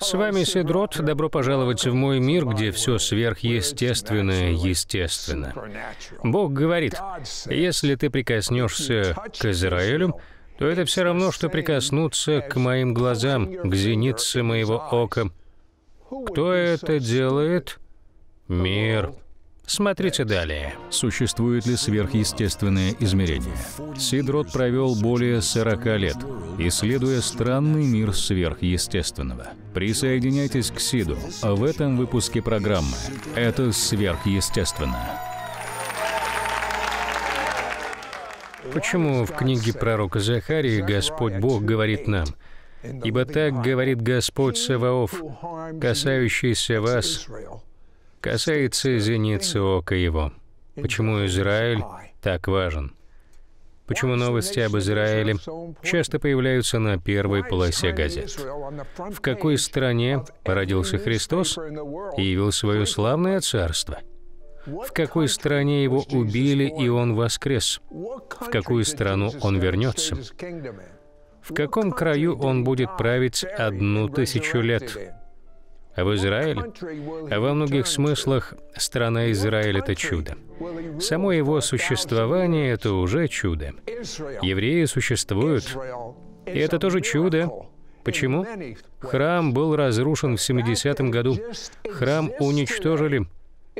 С вами Седрот. Добро пожаловать в мой мир, где все сверхъестественное естественно. Бог говорит, если ты прикоснешься к Израилю, то это все равно, что прикоснуться к моим глазам, к зенице моего ока. Кто это делает? Мир. Смотрите далее. Существует ли сверхъестественное измерение? Сидрот провел более 40 лет, исследуя странный мир сверхъестественного. Присоединяйтесь к Сиду в этом выпуске программы «Это сверхъестественно». Почему в книге пророка Захарии Господь Бог говорит нам, «Ибо так говорит Господь Саваоф, касающийся вас, касается зеницы ока его. Почему Израиль так важен? Почему новости об Израиле часто появляются на первой полосе газет? В какой стране родился Христос и явил свое славное царство? В какой стране его убили, и он воскрес? В какую страну он вернется? В каком краю он будет править одну тысячу лет? А в Израиле, а во многих смыслах страна Израиль — это чудо. Само его существование — это уже чудо. Евреи существуют, и это тоже чудо. Почему? Храм был разрушен в 70-м году. Храм уничтожили.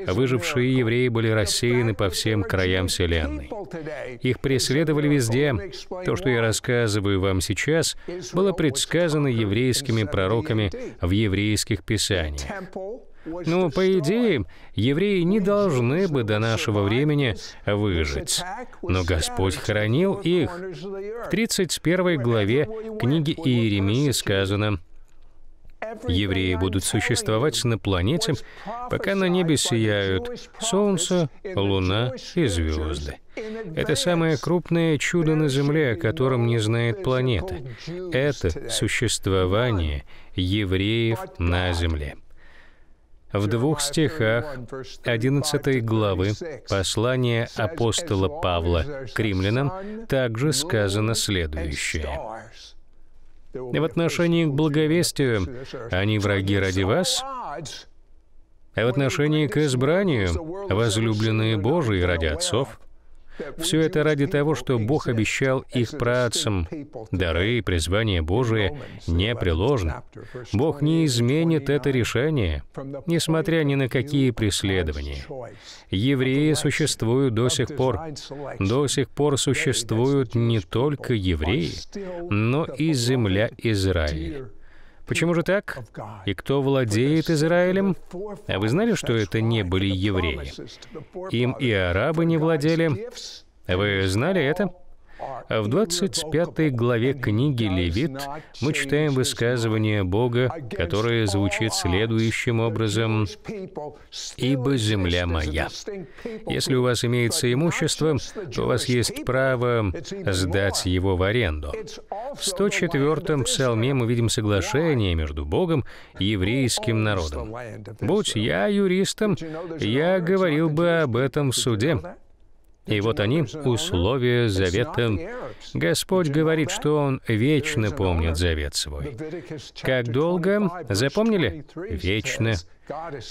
Выжившие евреи были рассеяны по всем краям Вселенной. Их преследовали везде. То, что я рассказываю вам сейчас, было предсказано еврейскими пророками в еврейских писаниях. Ну, по идее, евреи не должны бы до нашего времени выжить. Но Господь хранил их. В 31 главе книги Иеремии сказано, Евреи будут существовать на планете, пока на небе сияют солнце, луна и звезды. Это самое крупное чудо на Земле, о котором не знает планета. Это существование евреев на Земле. В двух стихах 11 главы послания апостола Павла к римлянам также сказано следующее. В отношении к благовестию они враги ради вас, а в отношении к избранию возлюбленные Божии ради отцов. Все это ради того, что Бог обещал их працам. Дары и призвание Божие непреложны. Бог не изменит это решение, несмотря ни на какие преследования. Евреи существуют до сих пор. До сих пор существуют не только евреи, но и земля Израиля. Почему же так? И кто владеет Израилем? А вы знали, что это не были евреи? Им и арабы не владели. Вы знали это? В 25 главе книги Левит мы читаем высказывание Бога, которое звучит следующим образом «Ибо земля моя». Если у вас имеется имущество, то у вас есть право сдать его в аренду. В 104-м псалме мы видим соглашение между Богом и еврейским народом. «Будь я юристом, я говорил бы об этом в суде». И вот они, условия завета. Господь говорит, что Он вечно помнит завет свой. Как долго? Запомнили? Вечно.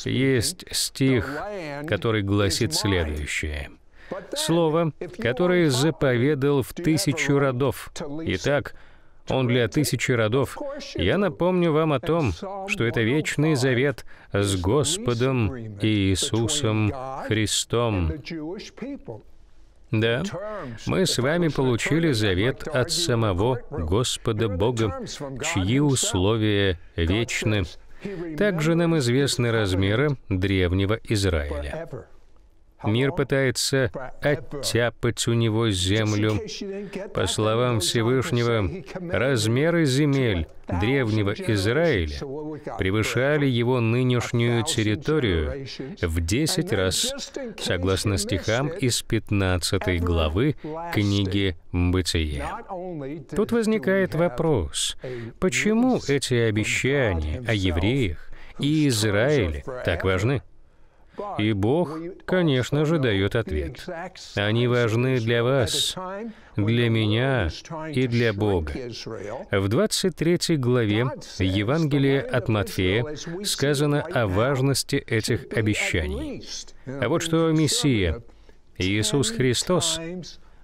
Есть стих, который гласит следующее. Слово, которое заповедал в тысячу родов. Итак, он для тысячи родов. Я напомню вам о том, что это вечный завет с Господом Иисусом Христом. Да, мы с вами получили завет от самого Господа Бога, чьи условия вечны. Также нам известны размеры древнего Израиля. Мир пытается оттяпать у него землю. По словам Всевышнего, размеры земель древнего Израиля превышали его нынешнюю территорию в 10 раз, согласно стихам из 15 главы книги «Бытие». Тут возникает вопрос, почему эти обещания о евреях и Израиле так важны? И Бог, конечно же, дает ответ. Они важны для вас, для меня и для Бога. В 23 главе Евангелия от Матфея сказано о важности этих обещаний. А вот что Мессия, Иисус Христос,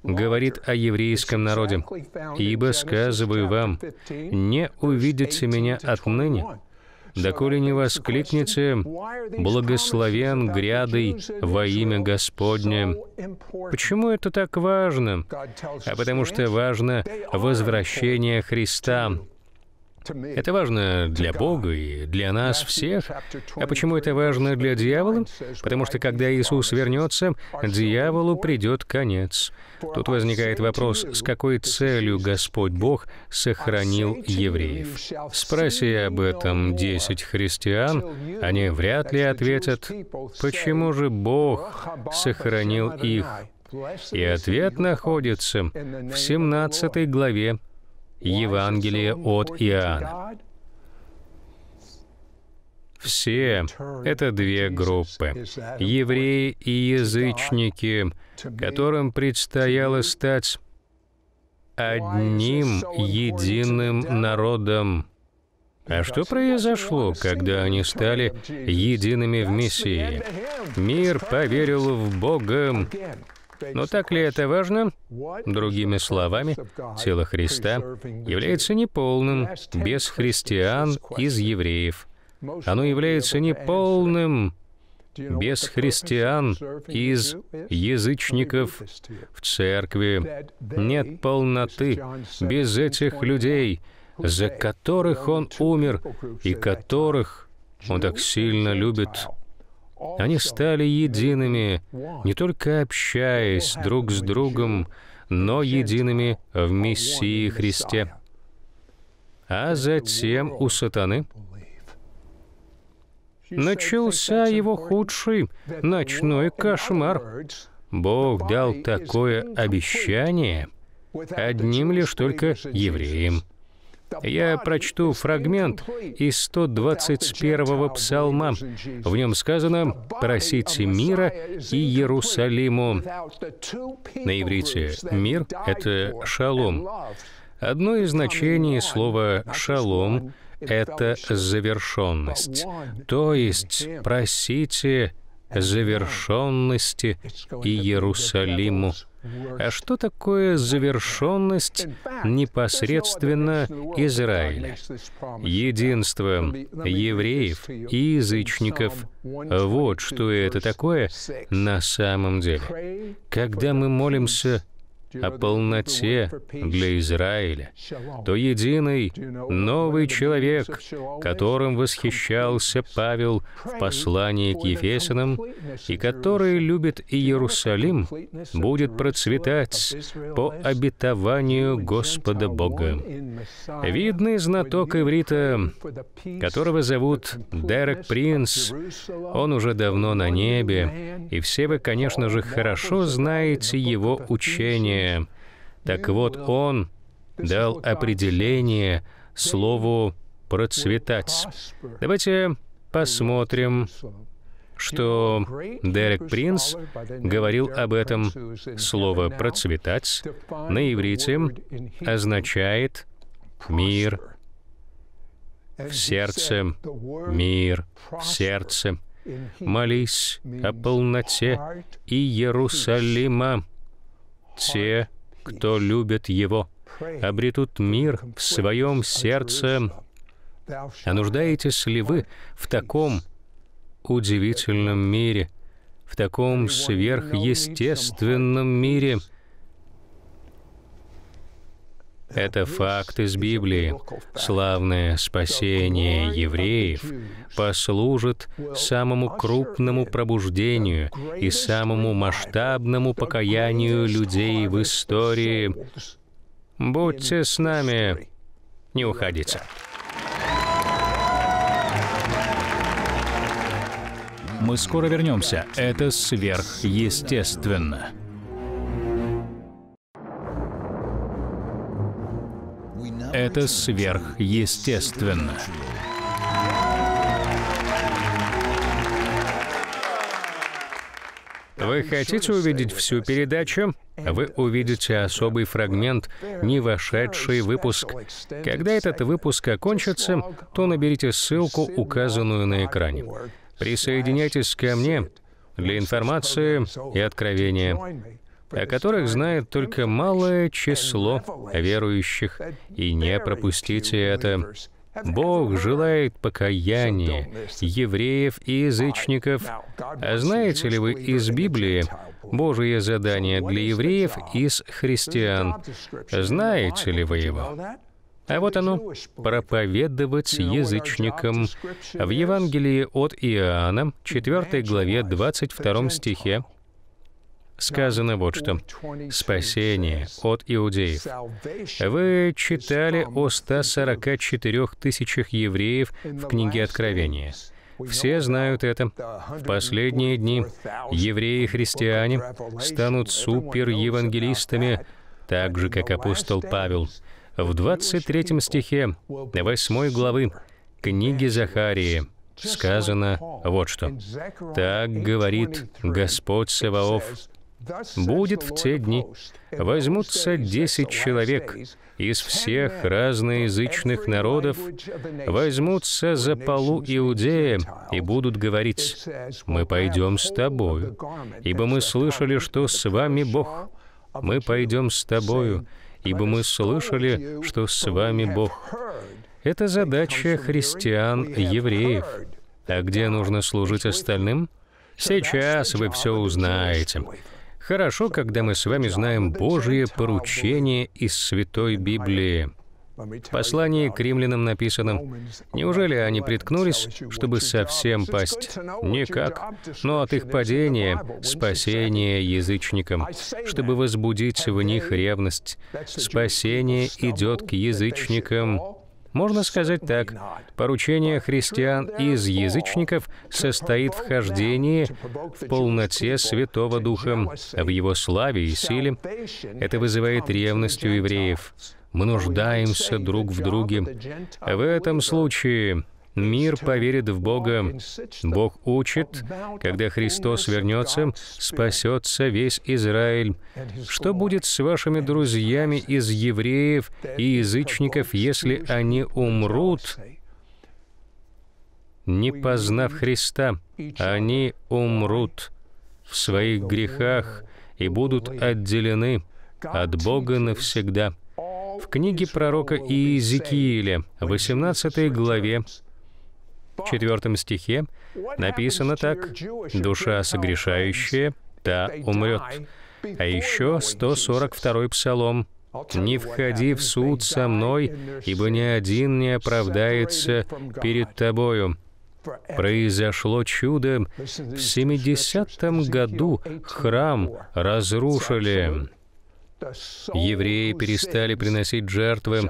говорит о еврейском народе. «Ибо, сказываю вам, не увидите меня отныне, доколе не воскликнете «Благословен грядой во имя Господне». Почему это так важно? А потому что важно возвращение Христа, это важно для Бога и для нас всех. А почему это важно для дьявола? Потому что когда Иисус вернется, дьяволу придет конец. Тут возникает вопрос, с какой целью Господь Бог сохранил евреев? Спроси об этом десять христиан, они вряд ли ответят, почему же Бог сохранил их? И ответ находится в 17 главе Евангелие от Иоанна. Все — это две группы. Евреи и язычники, которым предстояло стать одним единым народом. А что произошло, когда они стали едиными в Мессии? Мир поверил в Бога, но так ли это важно? Другими словами, тело Христа является неполным без христиан из евреев. Оно является неполным без христиан из язычников в церкви. Нет полноты без этих людей, за которых Он умер и которых Он так сильно любит. Они стали едиными, не только общаясь друг с другом, но едиными в Мессии Христе. А затем у сатаны начался его худший ночной кошмар. Бог дал такое обещание одним лишь только евреям. Я прочту фрагмент из 121-го псалма. В нем сказано «Просите мира и Иерусалиму». На иврите «мир» — это «шалом». Одно из значений слова «шалом» — это завершенность. То есть просите завершенности Иерусалиму. А что такое завершенность непосредственно Израиля? Единство евреев и язычников. Вот что это такое на самом деле. Когда мы молимся о полноте для Израиля, то единый новый человек, которым восхищался Павел в послании к Ефесянам, и который любит Иерусалим, будет процветать по обетованию Господа Бога. Видный знаток иврита, которого зовут Дерек Принц, он уже давно на небе, и все вы, конечно же, хорошо знаете его учение, определение. Так вот, он дал определение слову «процветать». Давайте посмотрим, что Дерек Принц говорил об этом. Слово «процветать» на иврите означает «мир», в сердце, мир, в сердце. Молись о полноте Иерусалима. Те, кто любит Его, обретут мир в своем сердце. А нуждаетесь ли вы в таком удивительном мире, в таком сверхъестественном мире — это факт из Библии. Славное спасение евреев послужит самому крупному пробуждению и самому масштабному покаянию людей в истории. Будьте с нами, не уходите. Мы скоро вернемся. Это сверхъестественно. Это сверхъестественно. Вы хотите увидеть всю передачу? Вы увидите особый фрагмент, не вошедший выпуск. Когда этот выпуск окончится, то наберите ссылку, указанную на экране. Присоединяйтесь ко мне для информации и откровения, о которых знает только малое число верующих, и не пропустите это. Бог желает покаяния евреев и язычников. А знаете ли вы из Библии Божие задание для евреев из христиан? Знаете ли вы его? А вот оно, проповедовать язычникам. В Евангелии от Иоанна, 4 главе, 22 стихе, сказано вот что. Спасение от иудеев. Вы читали о 144 тысячах евреев в книге Откровения. Все знают это. В последние дни евреи-христиане станут суперевангелистами, так же, как апостол Павел. В 23 стихе 8 главы книги Захарии сказано вот что. «Так говорит Господь Саваоф, Будет в те дни, возьмутся десять человек из всех разноязычных народов, возьмутся за полу Иудея и будут говорить, «Мы пойдем с тобою, ибо мы слышали, что с вами Бог. Мы пойдем с тобою, ибо мы слышали, что с вами Бог». Это задача христиан-евреев. А где нужно служить остальным? Сейчас вы все узнаете. Хорошо, когда мы с вами знаем Божие поручение из Святой Библии. В послании к римлянам написано, «Неужели они приткнулись, чтобы совсем пасть? Никак. Но от их падения — спасение язычникам, чтобы возбудить в них ревность. Спасение идет к язычникам, можно сказать так, поручение христиан из язычников состоит в хождении в полноте Святого Духа, в Его славе и силе. Это вызывает ревность у евреев. Мы нуждаемся друг в друге. В этом случае Мир поверит в Бога. Бог учит, когда Христос вернется, спасется весь Израиль. Что будет с вашими друзьями из евреев и язычников, если они умрут, не познав Христа? Они умрут в своих грехах и будут отделены от Бога навсегда. В книге пророка Иезекииля, 18 главе, четвертом стихе написано так, «Душа согрешающая, та умрет». А еще 142-й псалом, «Не входи в суд со мной, ибо ни один не оправдается перед тобою». Произошло чудо. В 70-м году храм разрушили. Евреи перестали приносить жертвы.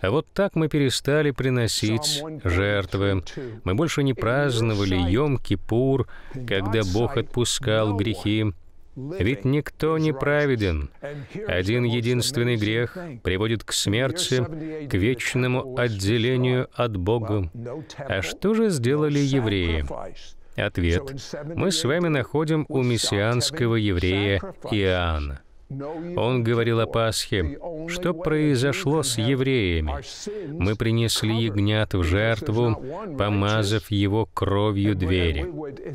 А вот так мы перестали приносить жертвы. Мы больше не праздновали Йом-Кипур, когда Бог отпускал грехи. Ведь никто не праведен. Один единственный грех приводит к смерти, к вечному отделению от Бога. А что же сделали евреи? Ответ. Мы с вами находим у мессианского еврея Иоанна. Он говорил о Пасхе. Что произошло с евреями? Мы принесли ягнят в жертву, помазав его кровью двери.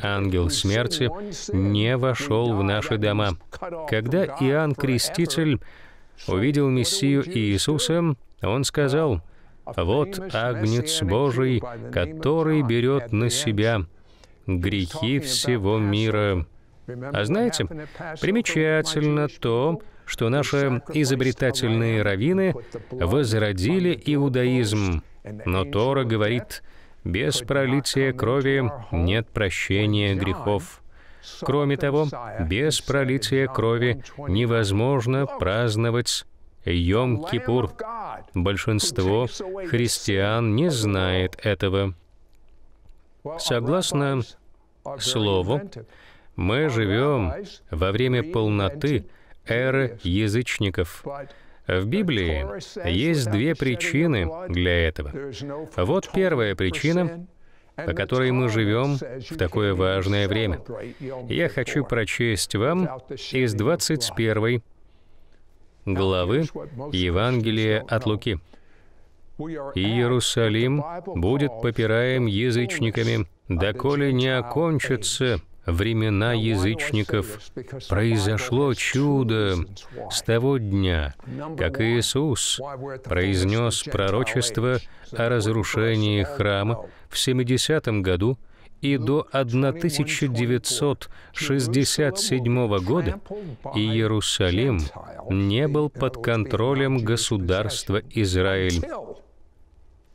Ангел смерти не вошел в наши дома. Когда Иоанн Креститель увидел Мессию Иисуса, он сказал, «Вот Агнец Божий, который берет на себя грехи всего мира». А знаете, примечательно то, что наши изобретательные раввины возродили иудаизм. Но Тора говорит, без пролития крови нет прощения грехов. Кроме того, без пролития крови невозможно праздновать Йом-Кипур. Большинство христиан не знает этого. Согласно Слову, мы живем во время полноты эры язычников. В Библии есть две причины для этого. Вот первая причина по которой мы живем в такое важное время. Я хочу прочесть вам из 21 главы Евангелия от Луки. «Иерусалим будет попираем язычниками, доколе не окончатся времена язычников, произошло чудо с того дня, как Иисус произнес пророчество о разрушении храма в 70 году и до 1967 года Иерусалим не был под контролем государства Израиль.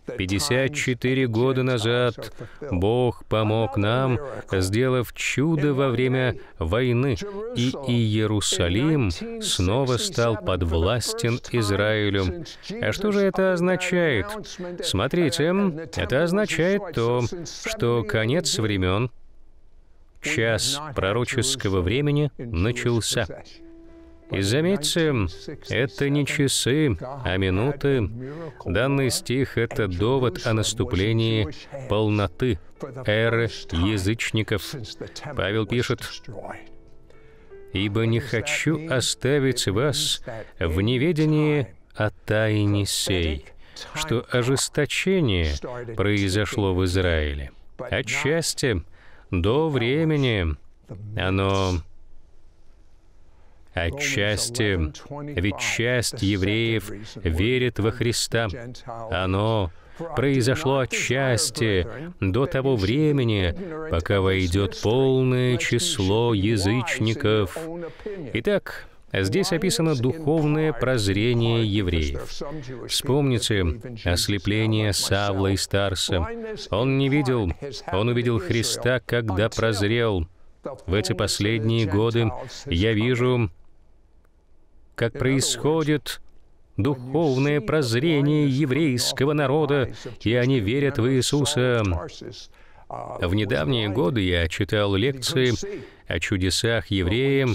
54 года назад Бог помог нам, сделав чудо во время войны, и Иерусалим снова стал подвластен Израилю. А что же это означает? Смотрите, это означает то, что конец времен, час пророческого времени начался. И заметьте, это не часы, а минуты. Данный стих — это довод о наступлении полноты эры язычников. Павел пишет, «Ибо не хочу оставить вас в неведении о тайне сей, что ожесточение произошло в Израиле. Отчасти до времени оно Отчасти, ведь часть евреев верит во Христа. Оно произошло отчасти до того времени, пока войдет полное число язычников. Итак, Здесь описано духовное прозрение евреев. Вспомните ослепление Савла и Старса. Он не видел, он увидел Христа, когда прозрел. В эти последние годы я вижу как происходит духовное прозрение еврейского народа, и они верят в Иисуса. В недавние годы я читал лекции о чудесах евреям,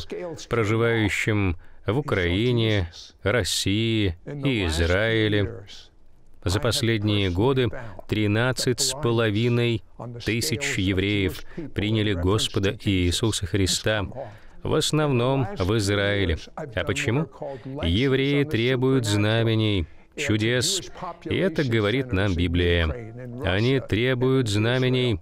проживающим в Украине, России и Израиле. За последние годы 13 с половиной тысяч евреев приняли Господа Иисуса Христа в основном в Израиле. А почему? Евреи требуют знамений, чудес, и это говорит нам Библия. Они требуют знамений,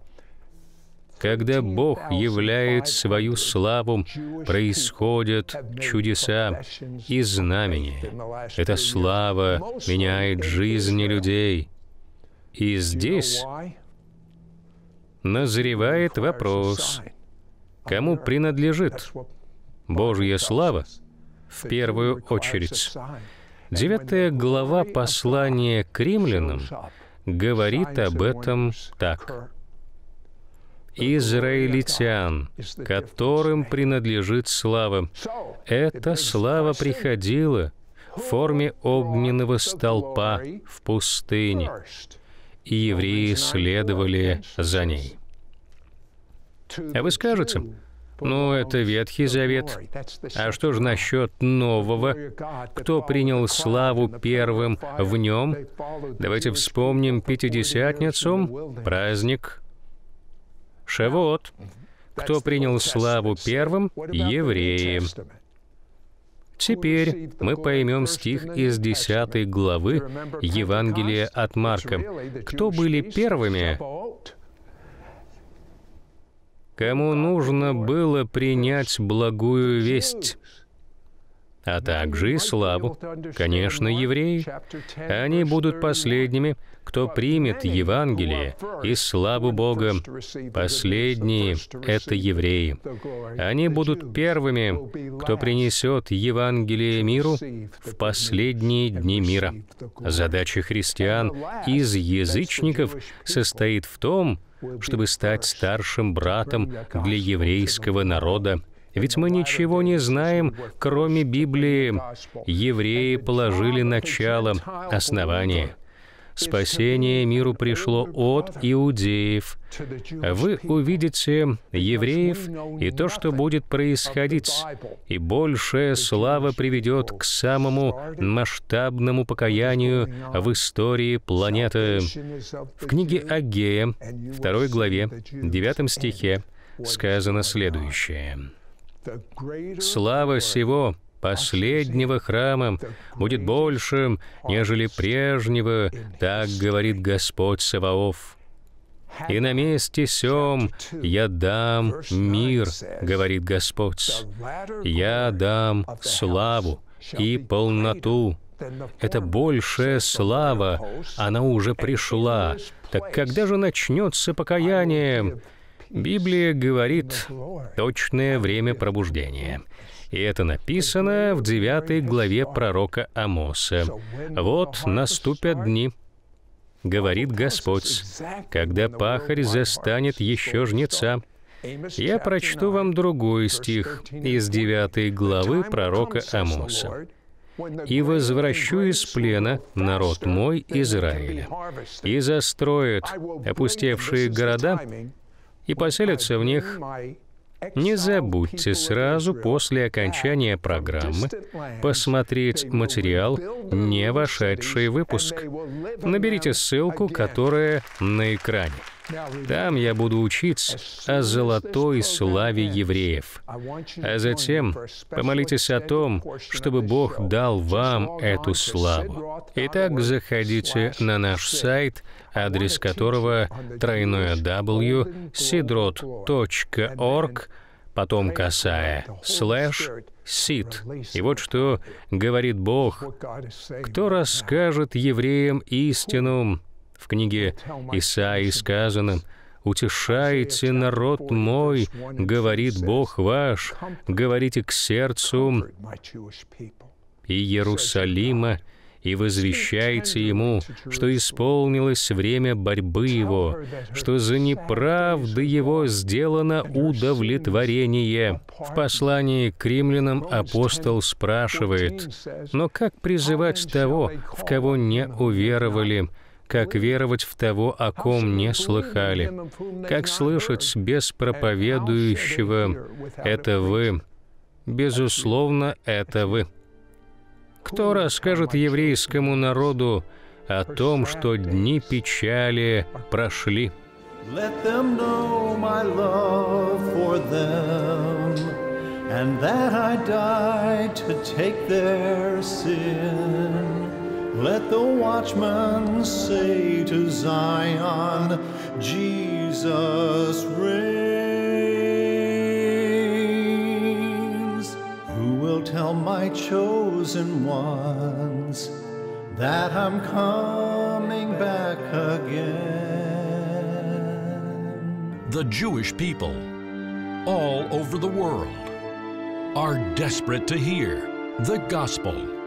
когда Бог являет свою славу, происходят чудеса и знамения. Эта слава меняет жизни людей. И здесь назревает вопрос — Кому принадлежит Божья слава? В первую очередь. Девятая глава послания к римлянам говорит об этом так. Израильтян, которым принадлежит слава. Эта слава приходила в форме огненного столпа в пустыне, и евреи следовали за ней. А вы скажете, ну, это Ветхий Завет. А что же насчет нового? Кто принял славу первым в нем? Давайте вспомним Пятидесятницу, праздник Шавуот. Кто принял славу первым? Евреи. Теперь мы поймем стих из 10 главы Евангелия от Марка. Кто были первыми? Кому нужно было принять благую весть, а также и славу. Конечно, евреи. Они будут последними, кто примет Евангелие и славу Бога. Последние — это евреи. Они будут первыми, кто принесет Евангелие миру в последние дни мира. Задача христиан из язычников состоит в том, чтобы стать старшим братом для еврейского народа. Ведь мы ничего не знаем, кроме Библии. Евреи положили начало, основание. Спасение миру пришло от иудеев. Вы увидите евреев и то, что будет происходить, и большая слава приведет к самому масштабному покаянию в истории планеты. В книге Агея, 2 главе, 9 стихе, сказано следующее. «Слава сего последнего храма будет больше, нежели прежнего, так говорит Господь Саваоф. И на месте сем я дам мир, говорит Господь. Я дам славу и полноту. Это большая слава, она уже пришла. Так когда же начнется покаяние? Библия говорит точное время пробуждения. И это написано в 9 главе пророка Амоса. «Вот наступят дни, — говорит Господь, — когда пахарь застанет еще жнеца, я прочту вам другой стих из 9 главы пророка Амоса. «И возвращу из плена народ мой Израиля, и застроят опустевшие города, и поселятся в них, не забудьте сразу после окончания программы посмотреть материал, не вошедший выпуск. Наберите ссылку, которая на экране. Там я буду учить о золотой славе евреев. А затем помолитесь о том, чтобы Бог дал вам эту славу. Итак, заходите на наш сайт, адрес которого тройное w sidrot.org, потом касая, слэш, сит. И вот что говорит Бог. Кто расскажет евреям истину, в книге Исаии сказано, «Утешайте народ мой, говорит Бог ваш, говорите к сердцу и Иерусалима, и возвещайте ему, что исполнилось время борьбы его, что за неправды его сделано удовлетворение». В послании к римлянам апостол спрашивает, «Но как призывать того, в кого не уверовали?» Как веровать в того, о ком не слыхали, как слышать без проповедующего «это вы». Безусловно, это вы. Кто расскажет еврейскому народу о том, что дни печали прошли? and that I died to take their sin. Let the watchman say to Zion, Jesus reigns. Who will tell my chosen ones that I'm coming back again? The Jewish people, all over the world, are desperate to hear the gospel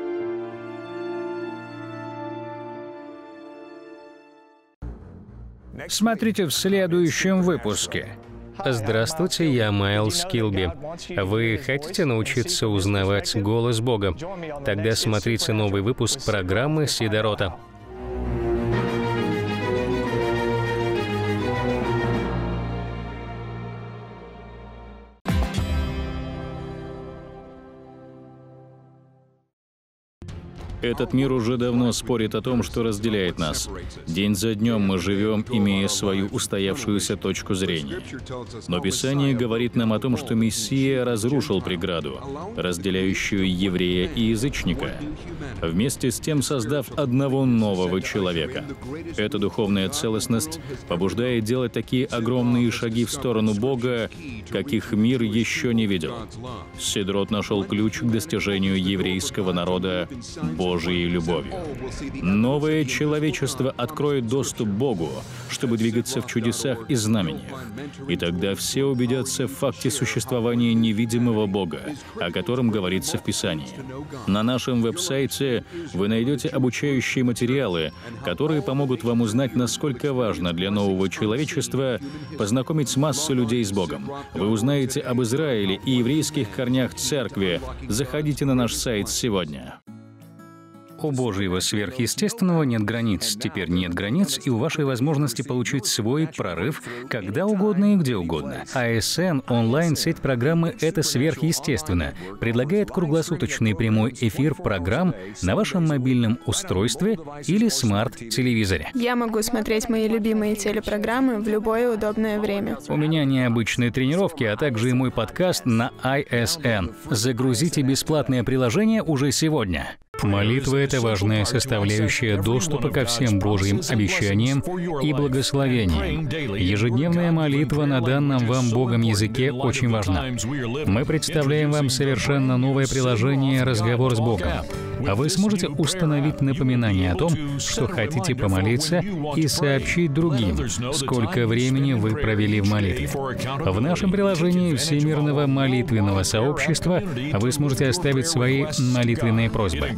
Смотрите в следующем выпуске. Здравствуйте, я Майлз Килби. Вы хотите научиться узнавать голос Бога? Тогда смотрите новый выпуск программы «Сидорота». Этот мир уже давно спорит о том, что разделяет нас. День за днем мы живем, имея свою устоявшуюся точку зрения. Но Писание говорит нам о том, что Мессия разрушил преграду, разделяющую еврея и язычника, вместе с тем создав одного нового человека. Эта духовная целостность побуждает делать такие огромные шаги в сторону Бога, каких мир еще не видел. Сидрот нашел ключ к достижению еврейского народа Бога Божией любовью. Новое человечество откроет доступ Богу, чтобы двигаться в чудесах и знамениях. И тогда все убедятся в факте существования невидимого Бога, о котором говорится в Писании. На нашем веб-сайте вы найдете обучающие материалы, которые помогут вам узнать, насколько важно для нового человечества познакомить массу людей с Богом. Вы узнаете об Израиле и еврейских корнях церкви. Заходите на наш сайт сегодня. У Божьего сверхъестественного нет границ. Теперь нет границ и у вашей возможности получить свой прорыв когда угодно и где угодно. АСН онлайн-сеть программы «Это сверхъестественно» предлагает круглосуточный прямой эфир программ на вашем мобильном устройстве или смарт-телевизоре. Я могу смотреть мои любимые телепрограммы в любое удобное время. У меня необычные тренировки, а также и мой подкаст на ISN. Загрузите бесплатное приложение уже сегодня. Молитва — это важная составляющая доступа ко всем Божьим обещаниям и благословениям. Ежедневная молитва на данном вам Богом языке очень важна. Мы представляем вам совершенно новое приложение «Разговор с Богом». А вы сможете установить напоминание о том, что хотите помолиться и сообщить другим, сколько времени вы провели в молитве. В нашем приложении Всемирного молитвенного сообщества вы сможете оставить свои молитвенные просьбы.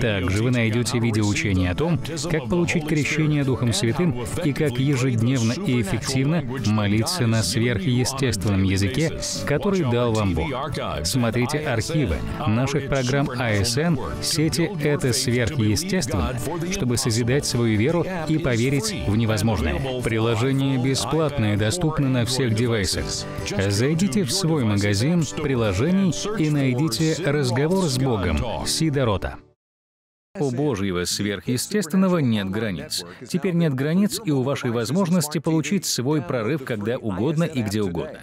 Также вы найдете видеоучение о том, как получить крещение Духом Святым и как ежедневно и эффективно молиться на сверхъестественном языке, который дал вам Бог. Смотрите архивы наших программ АСН, сети «Это сверхъестественно», чтобы созидать свою веру и поверить в невозможное. Приложение бесплатное, доступно на всех девайсах. Зайдите в свой магазин приложений и найдите «Разговор с Богом» Сидорота. У Божьего сверхъестественного нет границ. Теперь нет границ и у вашей возможности получить свой прорыв когда угодно и где угодно.